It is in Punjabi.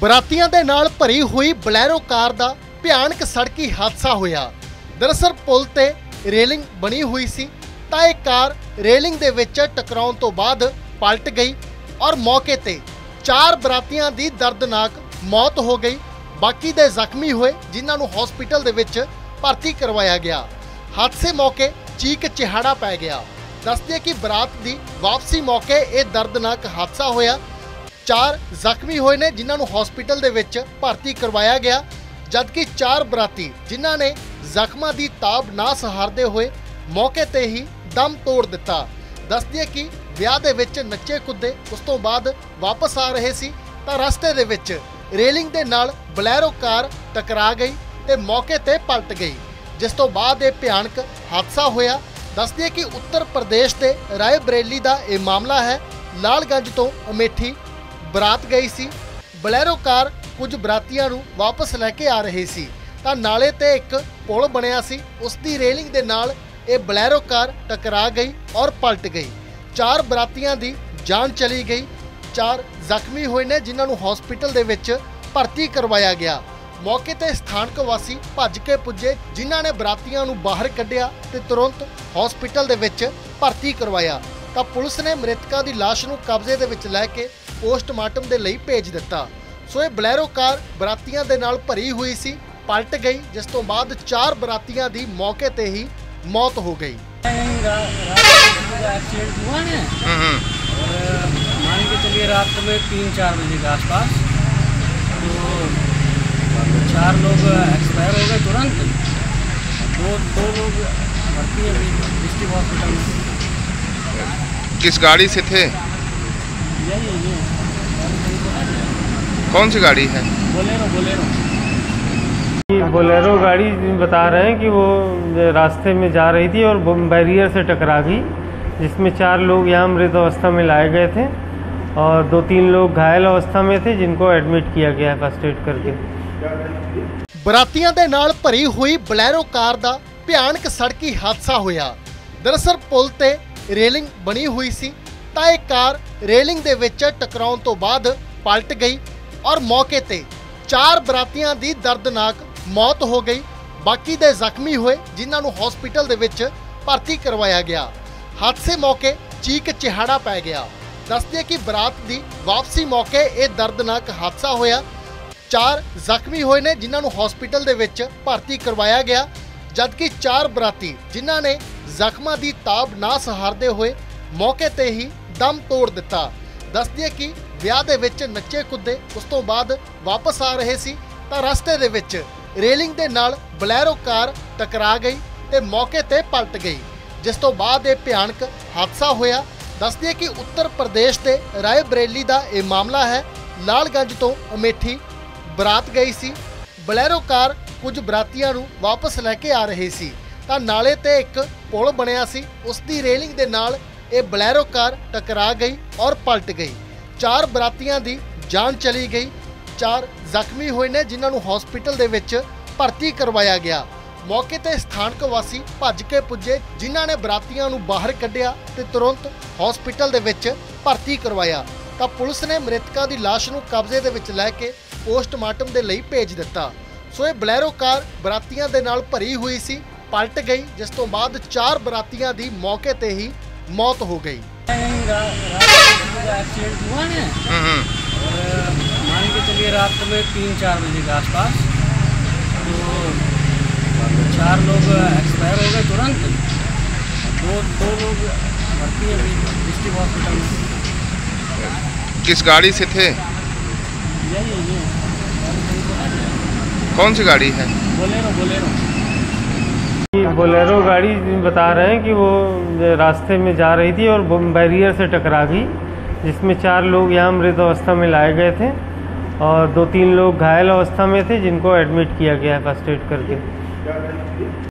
ਬਰਾਤੀਆਂ ਦੇ ਨਾਲ ਭਰੀ ਹੋਈ ਬਲੈਰੋ ਕਾਰ ਦਾ ਭਿਆਨਕ ਸੜਕੀ ਹਾਦਸਾ ਹੋਇਆ। ਦਰਅਸਲ ਪੁਲ ਤੇ ਰੇਲਿੰਗ ਬਣੀ ਹੋਈ ਸੀ ਤਾਂ ਇਹ ਕਾਰ ਰੇਲਿੰਗ ਦੇ ਵਿੱਚ ਟਕਰਾਉਣ ਤੋਂ ਬਾਅਦ ਪਲਟ ਗਈ ਔਰ ਮੌਕੇ ਤੇ ਚਾਰ ਬਰਾਤੀਆਂ ਦੀ ਦਰਦਨਾਕ ਮੌਤ ਹੋ ਗਈ। ਬਾਕੀ ਦੇ ਜ਼ਖਮੀ ਹੋਏ, ਜਿਨ੍ਹਾਂ ਨੂੰ ਹਸਪੀਟਲ ਦੇ ਵਿੱਚ ਭਰਤੀ ਕਰਵਾਇਆ ਗਿਆ। ਹਾਦਸੇ ਮੌਕੇ ਚੀਕ ਚਿਹਾੜਾ ਪੈ ਗਿਆ। ਦੱਸਦੇ ਕਿ ਬਰਾਤ ਦੀ ਵਾਪਸੀ ਮੌਕੇ ਇਹ ਦਰਦਨਾਕ ਹਾਦਸਾ ਹੋਇਆ ਚਾਰ ਜ਼ਖਮੀ ਹੋਏ ਨੇ, ਜਿਨ੍ਹਾਂ ਨੂੰ ਹਸਪੀਟਲ ਦੇ ਵਿੱਚ ਭਰਤੀ ਕਰਵਾਇਆ ਗਿਆ। ਜਦਕਿ ਚਾਰ ਬਰਾਤੀ, ਜਿਨ੍ਹਾਂ ਨੇ ਜ਼ਖਮਾਂ ਦੀ ਤਾਬ ਨਾ ਸਹਾਰਦੇ ਹੋਏ ਮੌਕੇ ਤੇ ਹੀ ਦਮ ਤੋੜ ਦਿੱਤਾ। ਦੱਸਦੇ ਕਿ ਵਿਆਹ ਦੇ ਵਿੱਚ ਨੱਚੇ ਕੁੱਦੇ ਉਸ ਤੋਂ ਬਾਅਦ ਵਾਪਸ ਆ ਰਹੇ ਸੀ, ਤਾਂ ਰਸਤੇ ਦੇ ਵਿੱਚ ਰੇਲਿੰਗ ਦੇ ਨਾਲ ਬਲੈਰੋ ਕਾਰ ਟਕਰਾ ਗਈ ਤੇ ਮੌਕੇ ਤੇ ਪਲਟ ਗਈ, ਜਿਸ ਤੋਂ ਬਾਅਦ ਇਹ ਭਿਆਨਕ ਹਾਦਸਾ ਹੋਇਆ। ਦੱਸਦੇ ਕਿ ਉੱਤਰ ਪ੍ਰਦੇਸ਼ ਦੇ ਰਾਏ ਬਰੇਲੀ ਦਾ ਇਹ ਮਾਮਲਾ ਹੈ। ਲਾਲਗੰਜ ਤੋਂ ਅਮੇਠੀ ਬਰਾਤ ਗਈ ਸੀ। ਬਲੈਰੋ ਕਾਰ ਕੁਝ ਬਰਾਤੀਆਂ ਨੂੰ ਵਾਪਸ ਲੈ ਕੇ ਆ ਰਹੀ ਸੀ। ਤਾਂ ਨਾਲੇ ਤੇ ਇੱਕ ਪੁਲ ਬਣਿਆ ਸੀ। ਉਸ ਦੀ ਰੇਲਿੰਗ ਦੇ ਨਾਲ ਇਹ ਬਲੈਰੋ ਕਾਰ ਟਕਰਾ ਗਈ ਔਰ ਪਲਟ ਗਈ। ਚਾਰ ਬਰਾਤੀਆਂ ਦੀ ਜਾਨ ਚਲੀ ਗਈ। ਚਾਰ ਜ਼ਖਮੀ ਹੋਏ ਨੇ, ਜਿਨ੍ਹਾਂ ਨੂੰ ਹਸਪੀਟਲ ਦੇ ਵਿੱਚ ਭਰਤੀ ਕਰਵਾਇਆ ਗਿਆ। ਮੌਕੇ ਤੇ ਸਥਾਨਕ ਵਾਸੀ ਭੱਜ ਕੇ ਪੁੱਜੇ, ਜਿਨ੍ਹਾਂ ਨੇ ਬਰਾਤੀਆਂ ਨੂੰ ਬਾਹਰ ਕੱਢਿਆ ਤੇ ਤੁਰੰਤ ਹਸਪੀਟਲ ਦੇ ਵਿੱਚ ਭਰਤੀ ਕਰਵਾਇਆ। ਤਾਂ ਪੁਲਿਸ ਨੇ ਮ੍ਰਿਤਕਾਂ ਦੀ ਲਾਸ਼ ਨੂੰ ਕਬਜ਼ੇ ਦੇ ਵਿੱਚ ਲੈ ਕੇ ਪੋਸਟਮਾਰਟਮ ਦੇ ਲਈ ਭੇਜ ਦਿੱਤਾ ਸੋ ਇਹ ਬਲੈਰੋ ਕਾਰ ਬਰਾਤੀਆਂ ਦੇ ਨਾਲ ਭਰੀ ਹੋਈ ਸੀ ਪਲਟ ਗਈ ਜਿਸ ਤੋਂ ਬਾਅਦ ਚਾਰ ਬਰਾਤੀਆਂ ਦੀ ਮੌਕੇ ਤੇ ਹੀ ਮੌਤ ਹੋ ਗਈ एक्सीडेंट हुआ ना और मान के चलिए रात में तीन चार बजे के आसपास तो चार लोग एक्सपायर हो गए तुरंत दो दो लोग भर्ती है डिस्ट्रिक्ट हॉस्पिटल में किस गाड़ी से थे यही है ये कौन सी गाड़ी है बोलेरो बोलेरो बोलेरो गाड़ी बता रहे हैं कि वो रास्ते में जा रही थी और बैरियर से टकरा गई जिसमें चार लोग यहाँ मृत अवस्था में लाए गए थे और दो तीन लोग घायल अवस्था में थे जिनको एडमिट किया गया है फर्स्ट एड करके ਬਰਾਤੀਆਂ ਦੇ ਨਾਲ ਭਰੀ ਹੋਈ ਬਲੈਰੋ ਕਾਰ ਦਾ ਭਿਆਨਕ ਸੜਕੀ ਹਾਦਸਾ ਹੋਇਆ ਦਰਅਸਲ ਪੁਲ ਤੇ ਰੇਲਿੰਗ ਬਣੀ ਹੋਈ ਸੀ, ਤਾਂ ਇਹ ਕਾਰ ਰੇਲਿੰਗ ਦੇ ਵਿੱਚ ਟਕਰਾਉਣ ਤੋਂ ਬਾਅਦ ਪਲਟ ਗਈ ਔਰ ਮੌਕੇ ਤੇ ਚਾਰ ਬਰਾਤੀਆਂ ਦੀ ਦਰਦਨਾਕ ਮੌਤ ਹੋ ਗਈ। ਬਾਕੀ ਦੇ ਜ਼ਖਮੀ ਹੋਏ, ਜਿਨ੍ਹਾਂ ਨੂੰ ਹਸਪੀਟਲ ਦੇ ਵਿੱਚ ਭਰਤੀ ਕਰਵਾਇਆ ਗਿਆ। ਹਾਦਸੇ ਮੌਕੇ ਚੀਕ ਚਿਹਾੜਾ ਪੈ ਗਿਆ। ਦੱਸਦੇ ਕਿ ਬਰਾਤ ਦੀ ਵਾਪਸੀ ਮੌਕੇ ਇਹ ਦਰਦਨਾਕ ਹਾਦਸਾ ਹੋਇਆ। ਚਾਰ ਜ਼ਖਮੀ ਹੋਏ ਨੇ, ਜਿਨ੍ਹਾਂ ਨੂੰ ਹਸਪੀਟਲ ਦੇ ਵਿੱਚ ਭਰਤੀ ਕਰਵਾਇਆ ਗਿਆ, ਜਦਕਿ ਚਾਰ ਬਰਾਤੀ, ਜਿਨ੍ਹਾਂ ਨੇ ਜ਼ਖਮਾਂ ਦੀ ਤਾਬ ਨਾ ਸਹਾਰਦੇ ਹੋਏ ਮੌਕੇ ਤੇ ਹੀ ਦਮ ਤੋੜ ਦਿੱਤਾ। ਦੱਸਦੀ ਹੈ ਕਿ ਵਿਆਹ ਦੇ ਵਿੱਚ ਨੱਚੇ ਕੁੱਦੇ ਉਸ ਤੋਂ ਬਾਅਦ ਵਾਪਸ ਆ ਰਹੇ ਸੀ ਤਾਂ ਰਸਤੇ ਦੇ ਵਿੱਚ ਰੇਲਿੰਗ ਦੇ ਨਾਲ ਬਲੈਰੋ ਕਾਰ ਟਕਰਾ ਗਈ ਤੇ ਮੌਕੇ ਤੇ ਪਲਟ ਗਈ, ਜਿਸ ਤੋਂ ਬਾਅਦ ਇਹ ਭਿਆਨਕ ਹਾਦਸਾ ਹੋਇਆ। ਦੱਸਦੀ ਹੈ ਕਿ ਉੱਤਰ ਪ੍ਰਦੇਸ਼ ਦੇ ਰਾਏ ਬਰੇਲੀ ਦਾ ਇਹ ਮਾਮਲਾ ਹੈ, ਲਾਲਗੰਜ ਤੋਂ ਅਮੇਠੀ ਬਰਾਤ ਗਈ ਸੀ। ਬਲੈਰੋ ਕਾਰ ਕੁਝ ਬਰਾਤੀਆਂ ਨੂੰ ਵਾਪਸ ਲੈ ਕੇ ਆ ਰਹੀ ਸੀ। ਤਾਂ ਨਾਲੇ ਤੇ ਇੱਕ ਪੁਲ ਬਣਿਆ ਸੀ, ਉਸ ਦੀ ਰੇਲਿੰਗ ਦੇ ਨਾਲ ਇਹ ਬਲੈਰੋ ਕਾਰ ਟਕਰਾ ਗਈ ਔਰ ਪਲਟ ਗਈ। ਚਾਰ ਬਰਾਤੀਆਂ ਦੀ ਜਾਨ ਚਲੀ ਗਈ। ਚਾਰ ਜ਼ਖਮੀ ਹੋਏ ਨੇ, ਜਿਨ੍ਹਾਂ ਨੂੰ ਹਸਪੀਟਲ ਦੇ ਵਿੱਚ ਭਰਤੀ ਕਰਵਾਇਆ ਗਿਆ। ਮੌਕੇ ਤੇ ਸਥਾਨਕ ਵਾਸੀ ਭੱਜ ਕੇ ਪੁੱਜੇ, ਜਿਨ੍ਹਾਂ ਨੇ ਬਰਾਤੀਆਂ ਨੂੰ ਬਾਹਰ ਕੱਢਿਆ ਤੇ ਤੁਰੰਤ ਹਸਪੀਟਲ ਦੇ ਵਿੱਚ ਭਰਤੀ ਕਰਵਾਇਆ। ਤਾਂ ਪੁਲਿਸ ਨੇ ਮ੍ਰਿਤਕਾਂ ਦੀ ਲਾਸ਼ ਨੂੰ ਕਬਜ਼ੇ ਦੇ ਵਿੱਚ ਲੈ ਕੇ ਪੋਸਟਮਾਰਟਮ ਦੇ ਲਈ ਭੇਜ ਦਿੱਤਾ। ਸੋ ਇਹ ਬਲੈਰੋ ਕਾਰ ਬਰਾਤੀਆਂ ਦੇ ਨਾਲ ਭਰੀ ਹੋਈ ਸੀ ਪਲਟ ਗਈ ਜਿਸ ਤੋਂ ਬਾਅਦ ਚਾਰ ਬਰਾਤੀਆਂ ਦੀ ਮੌਕੇ ਤੇ ਹੀ ਮੌਤ ਹੋ ਗਈ एक्सीडेंट हुआ ना और मान के चलिए रात में तीन चार बजे के आसपास तो चार लोग एक्सपायर हो गए तुरंत दो दो लोग भर्ती है डिस्ट्रिक्ट हॉस्पिटल में किस गाड़ी से थे यही है ये कौन सी गाड़ी है बोलेरो बोलेरो बोलेरो गाड़ी बता रहे हैं कि वो रास्ते में जा रही थी और बैरियर से टकरा गई, जिसमें चार लोग यहाँ मृत अवस्था में लाए गए थे और दो तीन लोग घायल अवस्था में थे, जिनको एडमिट किया गया है फ़र्स्ट एड करके।